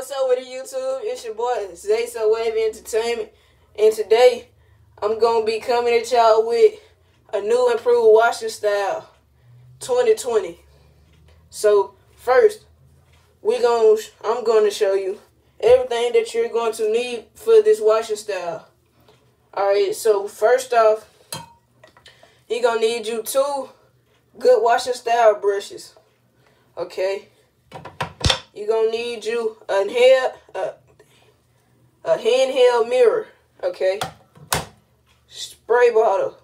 what's up with YouTube? It's your boy Zay So Wavy Entertainment, and today I'm gonna be coming at y'all with a new improved washing style, 2020. So first, we gonna I'm going to show you everything that you're going to need for this washing style. All right. So first off, you're gonna need you two good washing style brushes. Okay. You're gonna need you a hand a, a handheld mirror, okay? Spray bottle.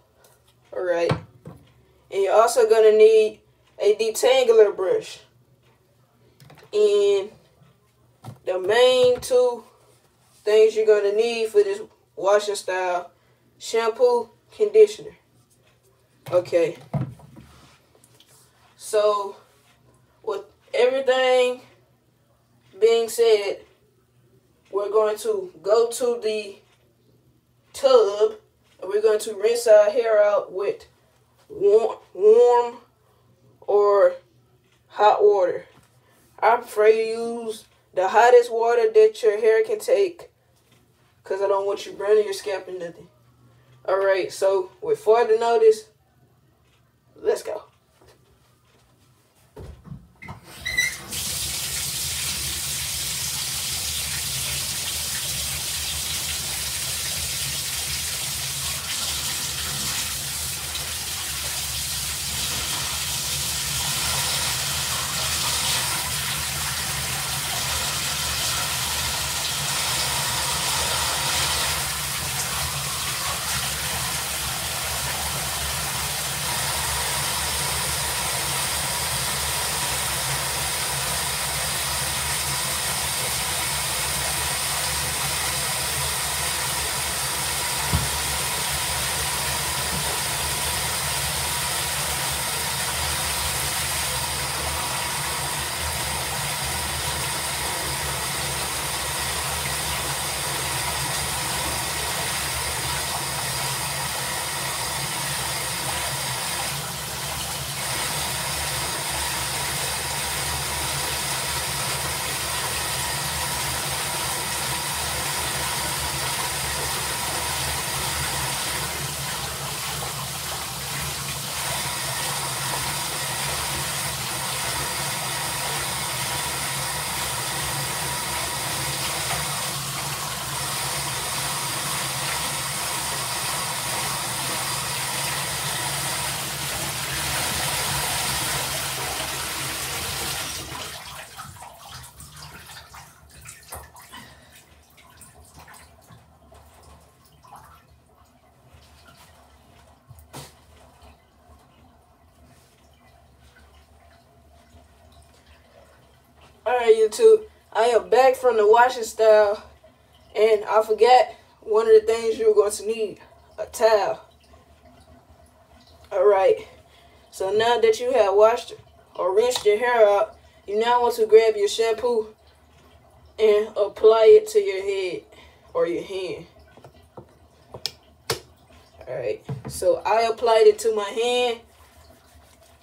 Alright. And you're also gonna need a detangler brush. And the main two things you're gonna need for this washing style shampoo, conditioner. Okay. So with everything being said, we're going to go to the tub and we're going to rinse our hair out with warm, warm or hot water. I prefer you use the hottest water that your hair can take because I don't want you burning your scalp and nothing. Alright, so with further notice, let's go. YouTube. I am back from the washing style, and I forgot one of the things you're going to need a towel. Alright, so now that you have washed or rinsed your hair out, you now want to grab your shampoo and apply it to your head or your hand. Alright, so I applied it to my hand.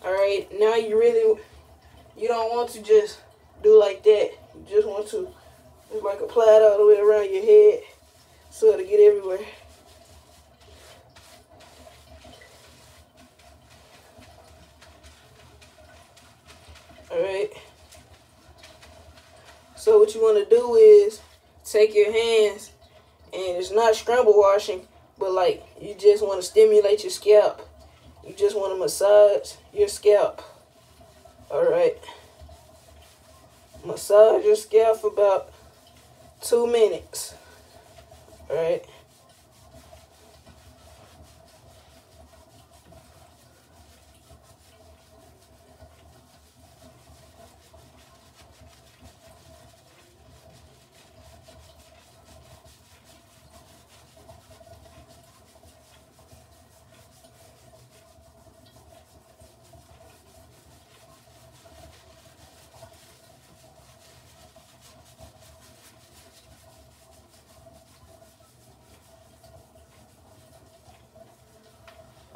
Alright, now you really, you don't want to just do like that. You just want to like apply it all the way around your head so it'll get everywhere. Alright. So what you want to do is take your hands and it's not scramble washing, but like you just want to stimulate your scalp. You just want to massage your scalp. Alright massage your scalp for about two minutes. All right.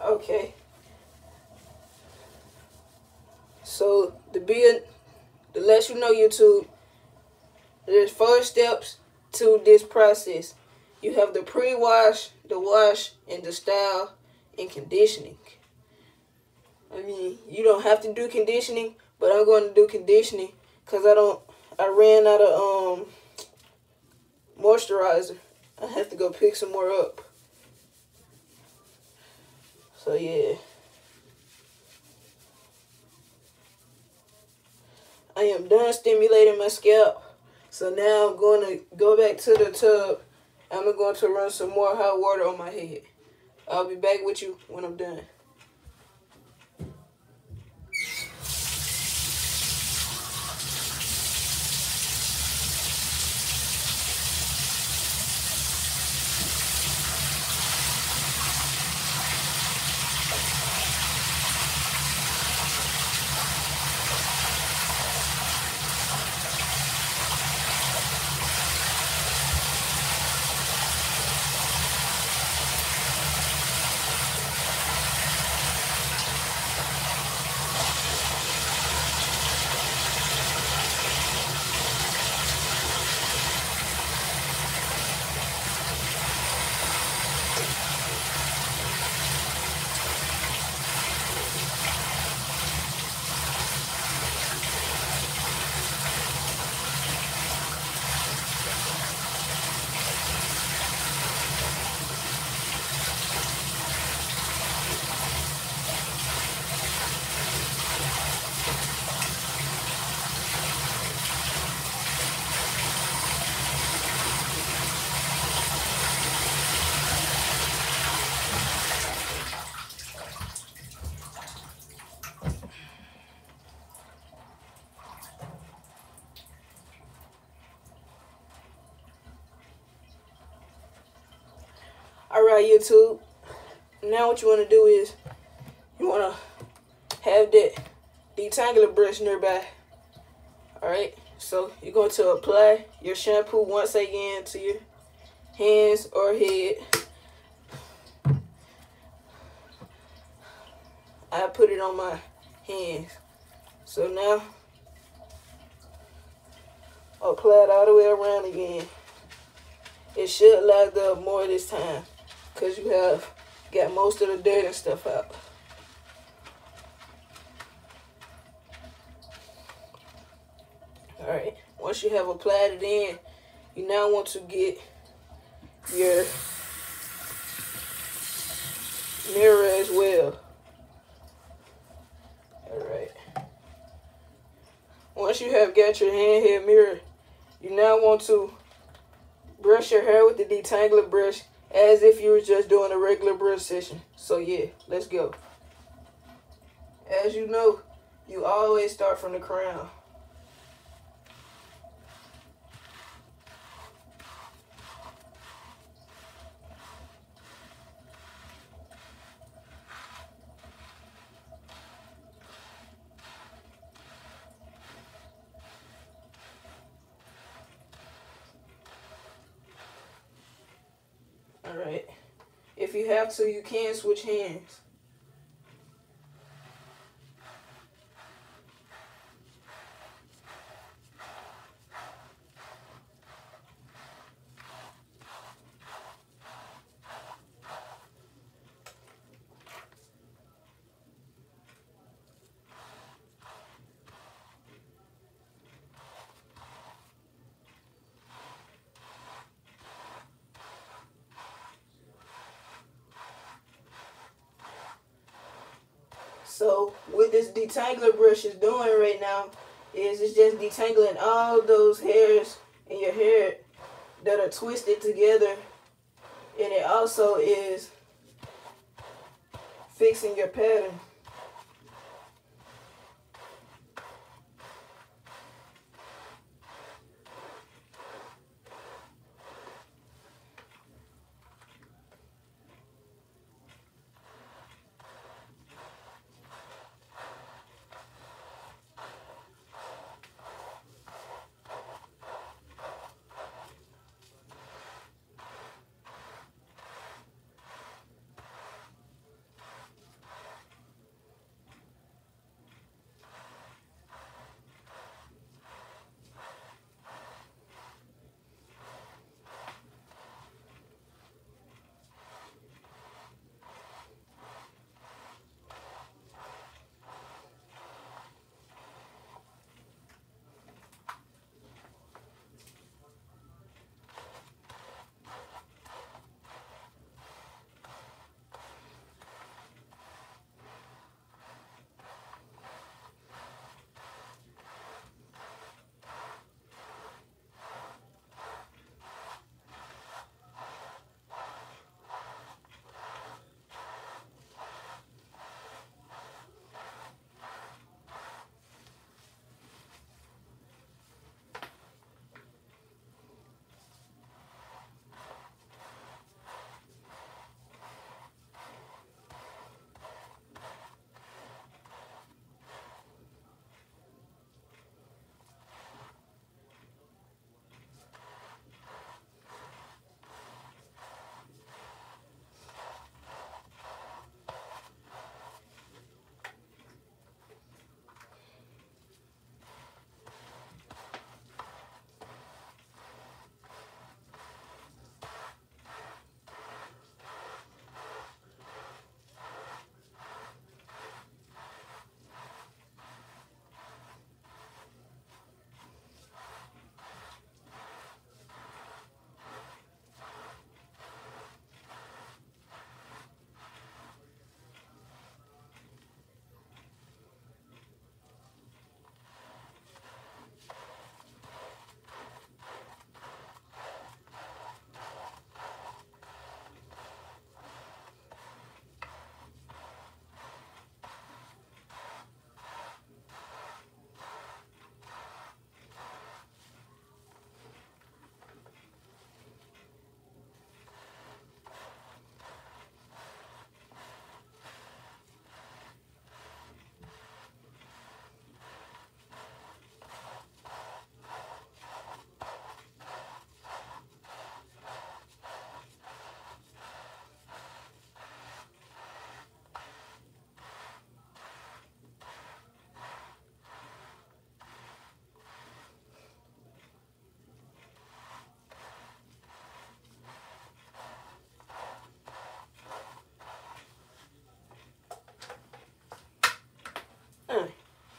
Okay. So the be to you know YouTube, there's four steps to this process. You have the pre-wash, the wash, and the style and conditioning. I mean, you don't have to do conditioning, but I'm going to do conditioning because I don't. I ran out of um moisturizer. I have to go pick some more up. So yeah. I am done stimulating my scalp. So now I'm going to go back to the tub. I'm going to run some more hot water on my head. I'll be back with you when I'm done. Now what you want to do is you want to have that detangler brush nearby. Alright, so you're going to apply your shampoo once again to your hands or head. I put it on my hands. So now, I'll apply it all the way around again. It should lag up more this time because you have got most of the dirt and stuff out. Alright, once you have applied it in, you now want to get your mirror as well. Alright. Once you have got your handheld mirror, you now want to brush your hair with the detangler brush as if you were just doing a regular brush session. So yeah, let's go. As you know, you always start from the crown. Alright. If you have to, you can switch hands. So what this detangler brush is doing right now is it's just detangling all those hairs in your hair that are twisted together. And it also is fixing your pattern.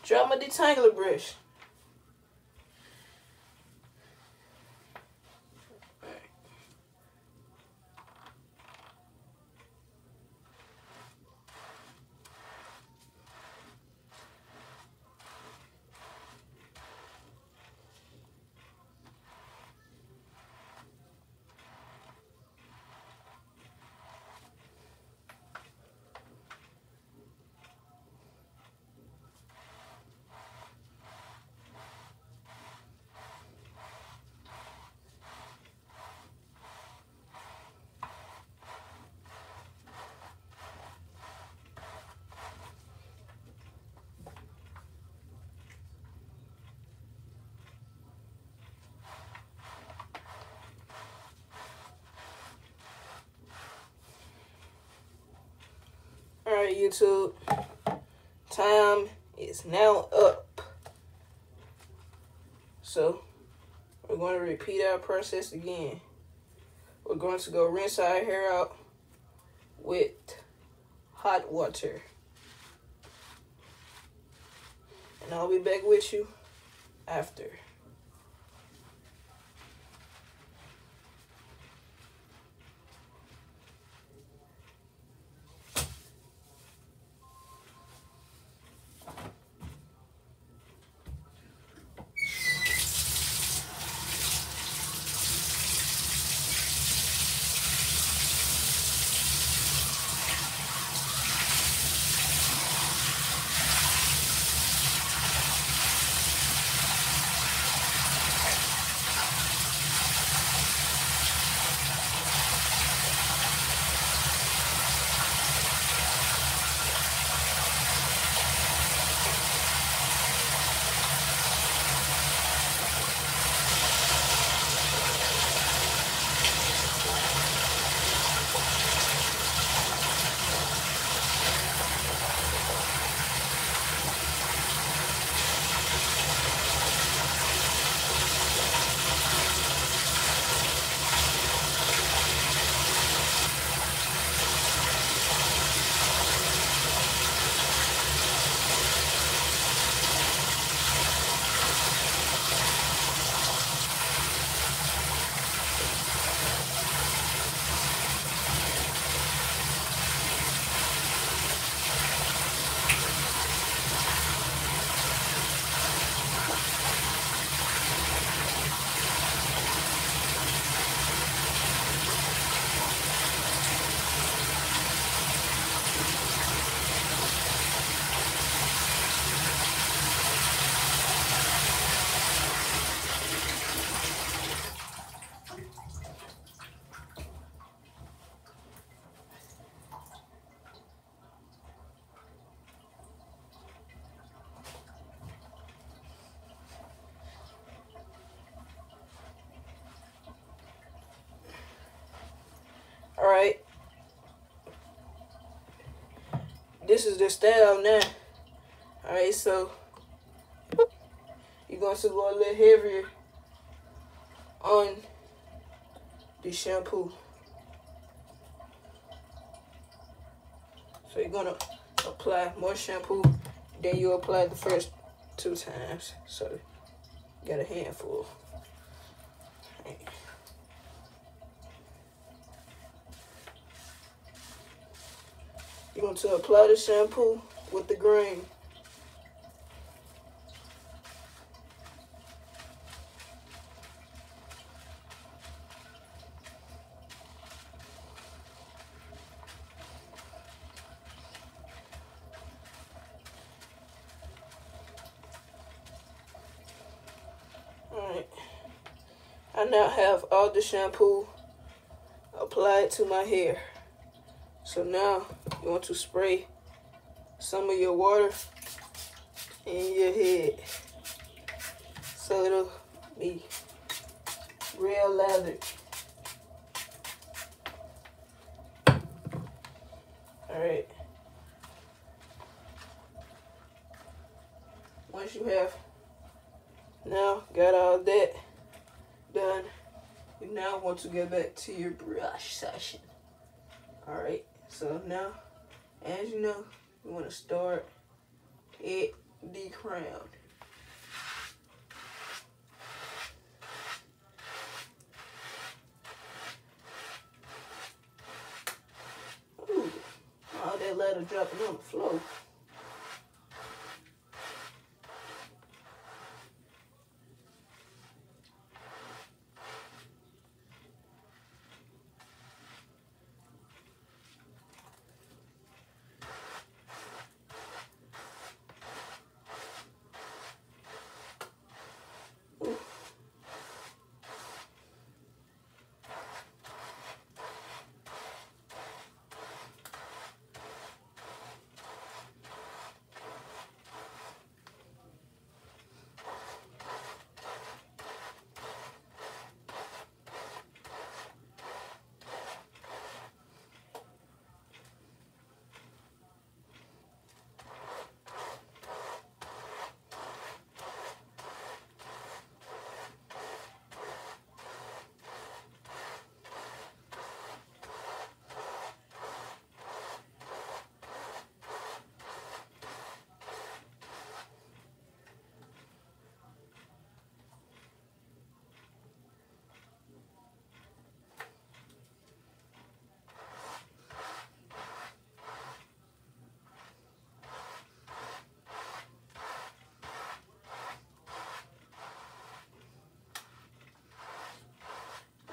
Drop my detangler brush. YouTube. Time is now up. So, we're going to repeat our process again. We're going to go rinse our hair out with hot water. And I'll be back with you after. This is the style now. Alright, so you're going to go a little heavier on the shampoo. So you're gonna apply more shampoo than you applied the first two times. So you got a handful. To apply the shampoo with the grain. Alright. I now have all the shampoo applied to my hair. So now you want to spray some of your water in your head so it'll be real lathered. Alright. Once you have now got all that done, you now want to get back to your brush session. Alright. So now, as you know, we want to start it decrowned. Ooh, all that leather dropping on the floor.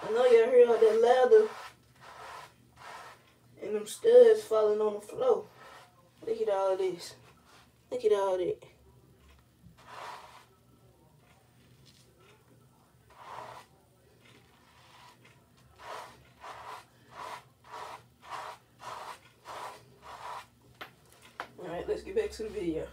I know y'all leather and them studs falling on the floor. Look at all this. Look at all that. Alright, let's get back to the video.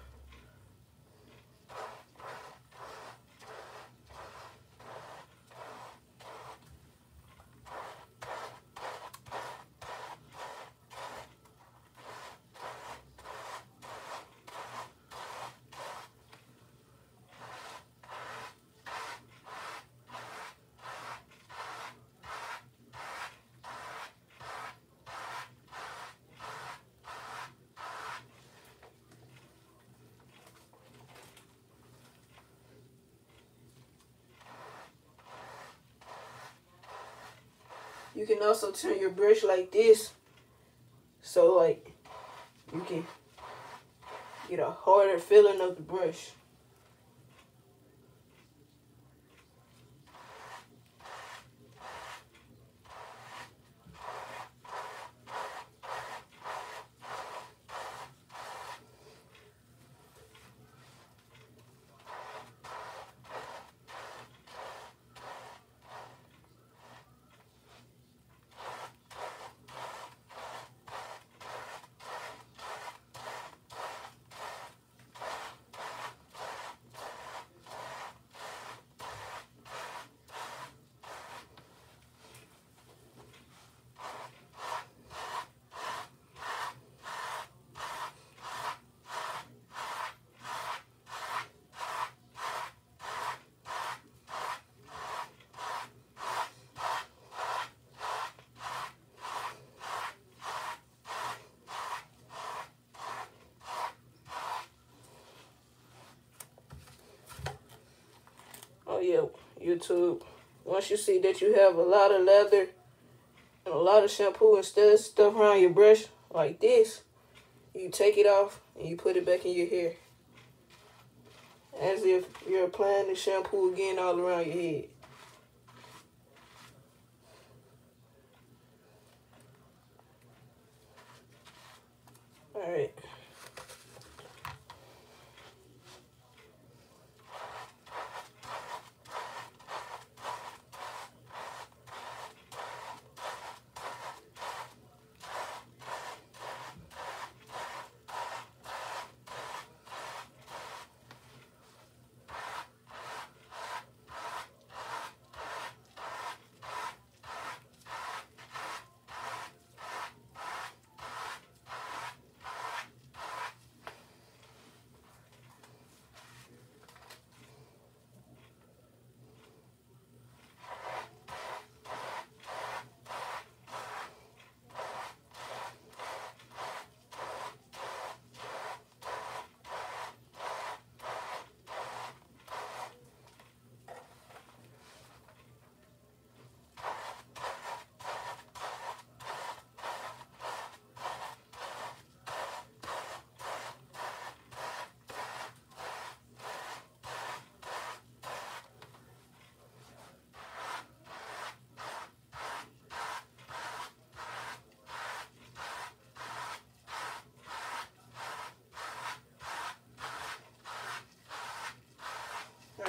You can also turn your brush like this. So like you can get a harder feeling of the brush. Oh yeah, YouTube. Once you see that you have a lot of leather and a lot of shampoo and stuff, stuff around your brush like this, you take it off and you put it back in your hair. As if you're applying the shampoo again all around your head.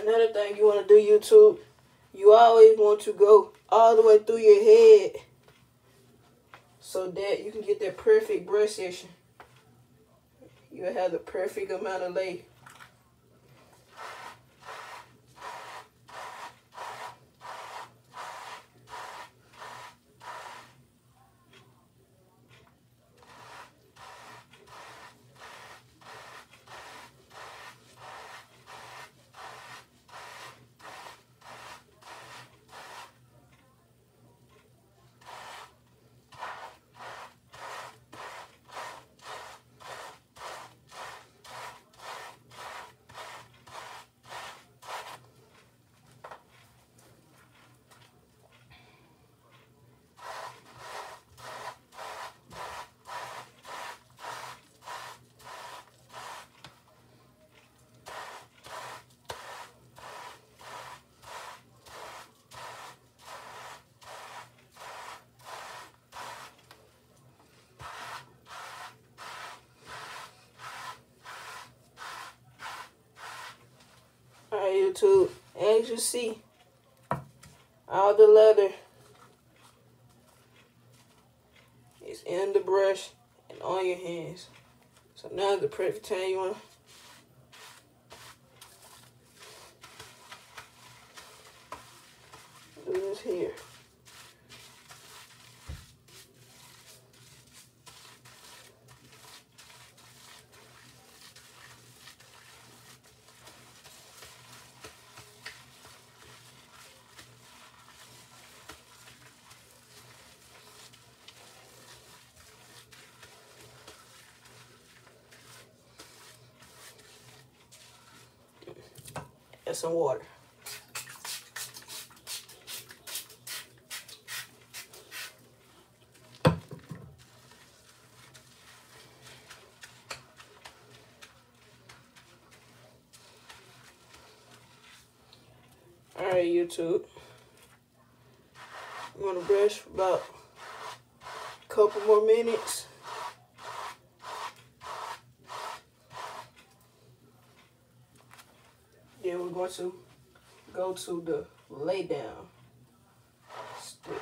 Another thing you want to do, YouTube, you always want to go all the way through your head so that you can get that perfect brush session. You'll have the perfect amount of lay. Alright, YouTube. As you see, all the leather is in the brush and on your hands. So now the perfect time you want to do this here. And some water. Alright, YouTube. I'm gonna brush for about a couple more minutes. Then we're going to go to the lay down step.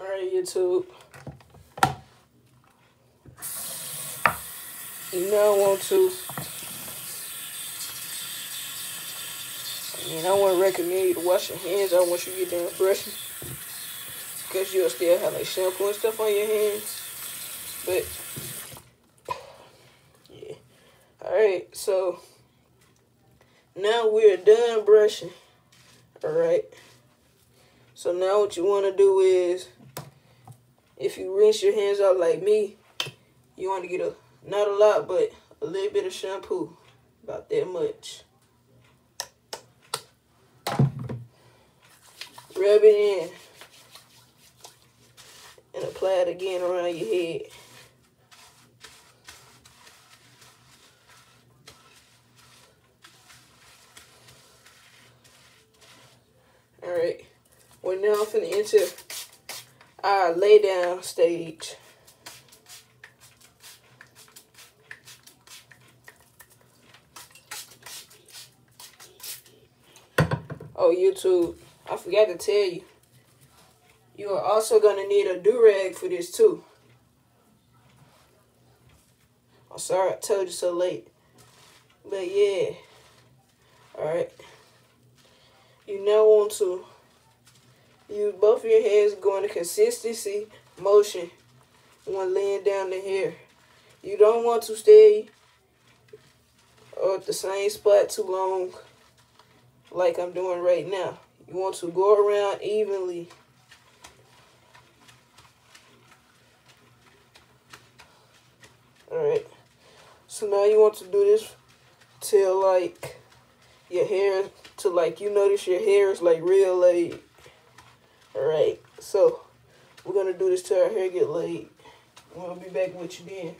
Alright, YouTube. You now want to. I mean, I wouldn't recommend you to wash your hands out once you to get done brushing. Because you'll still have like shampoo and stuff on your hands. But, yeah. Alright, so now we're done brushing. Alright. So now what you want to do is, if you rinse your hands out like me, you want to get a, not a lot, but a little bit of shampoo. About that much. Rub it in. And apply it again around your head. Alright. We're now finna enter our lay down stage. Oh, YouTube, I forgot to tell you. You are also going to need a do-rag for this too. I'm sorry I told you so late. But yeah. Alright. You now want to use both of your hands going to consistency motion when laying down the hair. You don't want to stay at the same spot too long like I'm doing right now. You want to go around evenly. Alright. So now you want to do this till like your hair, to like you notice your hair is like real laid. Alright. So we're to do this till our hair get laid. We'll be back with you then.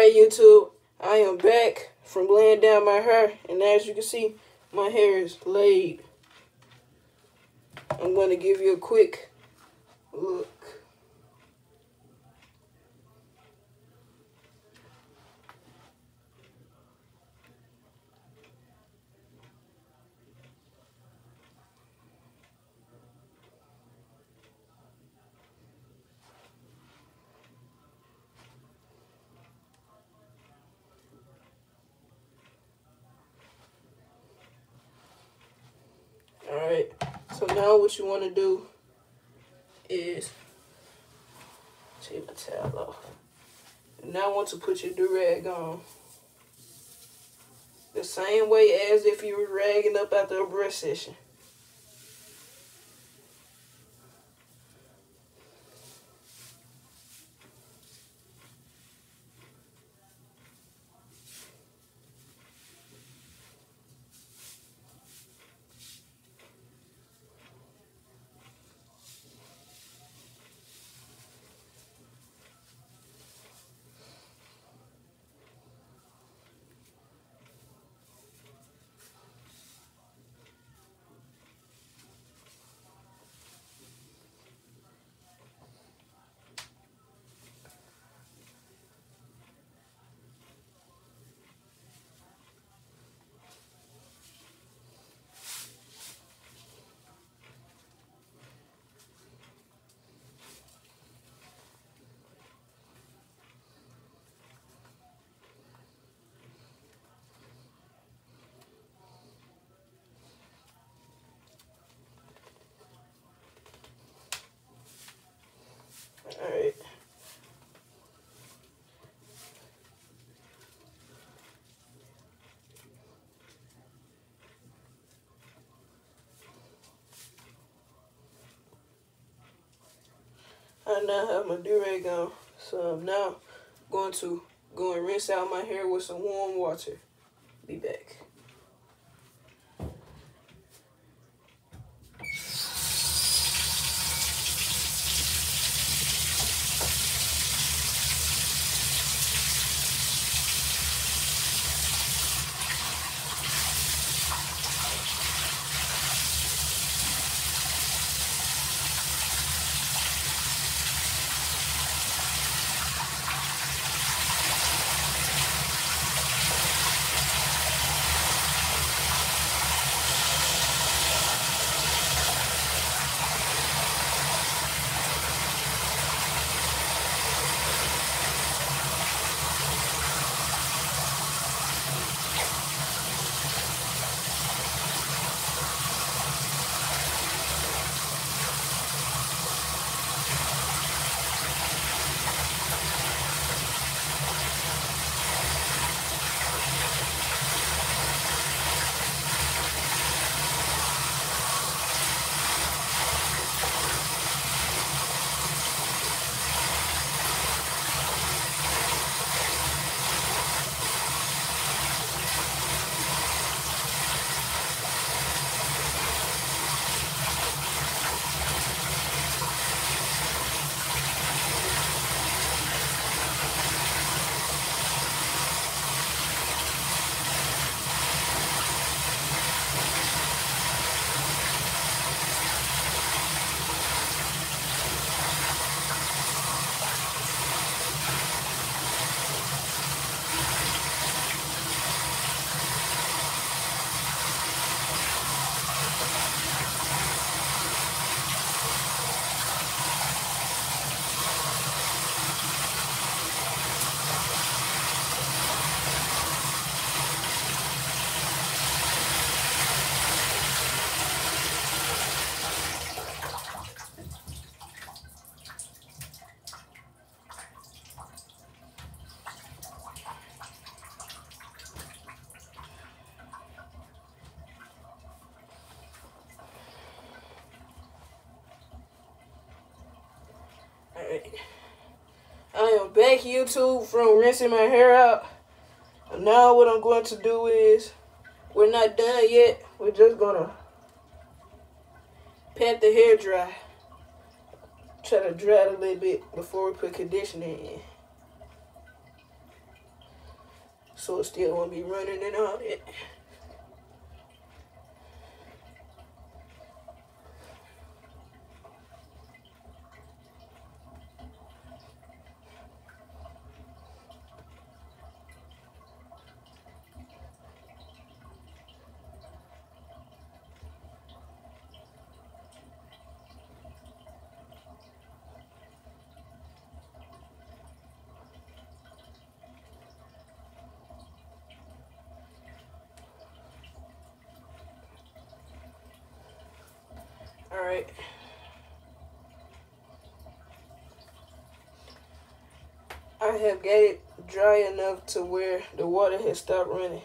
Alright, YouTube, I am back from laying down my hair, and as you can see, my hair is laid. I'm going to give you a quick look. Alright, so now what you want to do is take my towel off. Now I want to put your do-rag on. The same way as if you were ragging up after a brush session. Alright. I now have my do-rag on, so I'm now going to Go and rinse out my hair with some warm water. Be back. I am back YouTube from rinsing my hair out. Now what I'm going to do is, we're not done yet. We're just gonna pat the hair dry. Try to dry it a little bit before we put conditioner in. So it still won't be running and all that. All right. I have got it dry enough to where the water has stopped running.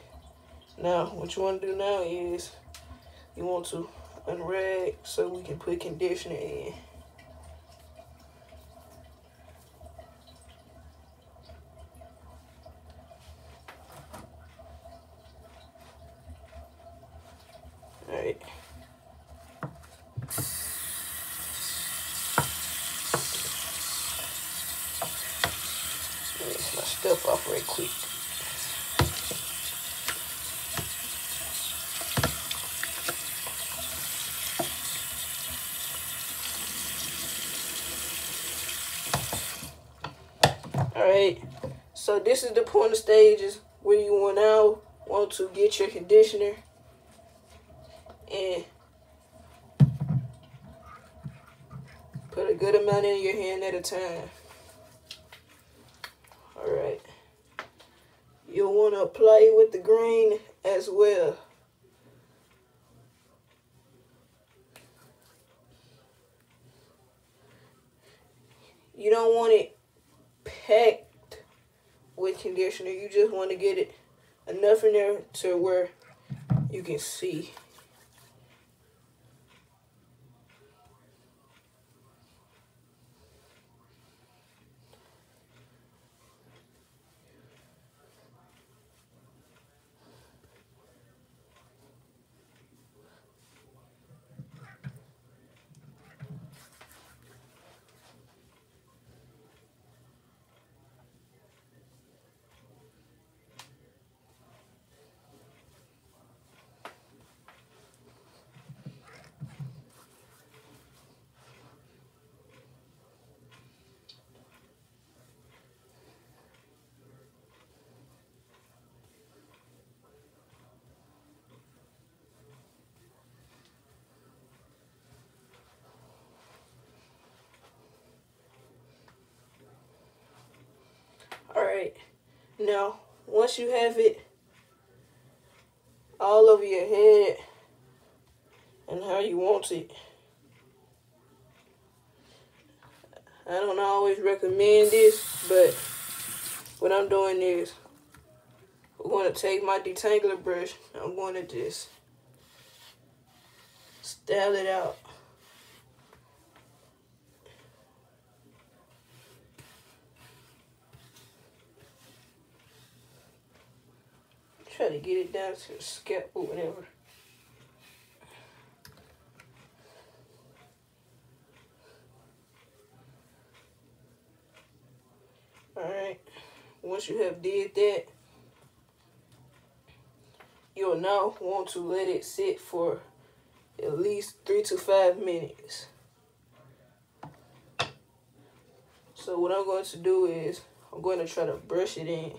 Now, what you want to do now is you want to unrag so we can put conditioner in. All right. Rinse my stuff off right quick. Alright, so this is the point of stages where you want now want to get your conditioner and put a good amount in your hand at a time. Alright. You'll want to play with the green as well. You don't want it packed with conditioner. You just want to get it enough in there to where you can see. Alright. Now, once you have it all over your head and how you want it, I don't always recommend this, but what I'm doing is I'm going to take my detangler brush. I'm going to just style it out. Try to get it down to the scalp or whatever. Alright, once you have did that, you'll now want to let it sit for at least three to five minutes. So what I'm going to do is I'm going to try to brush it in.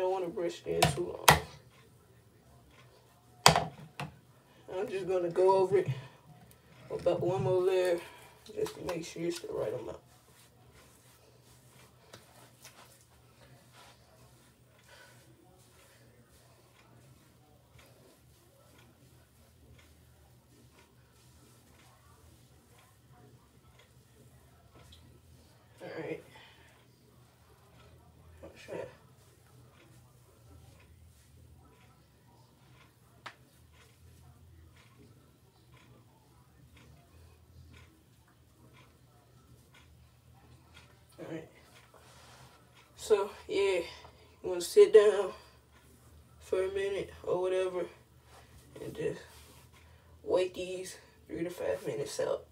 Don't want to brush it in too long. I'm just going to go over it about one more layer just to make sure it's the right amount. Alright. So yeah, to sit down for a minute or whatever and just wait these three to five minutes out.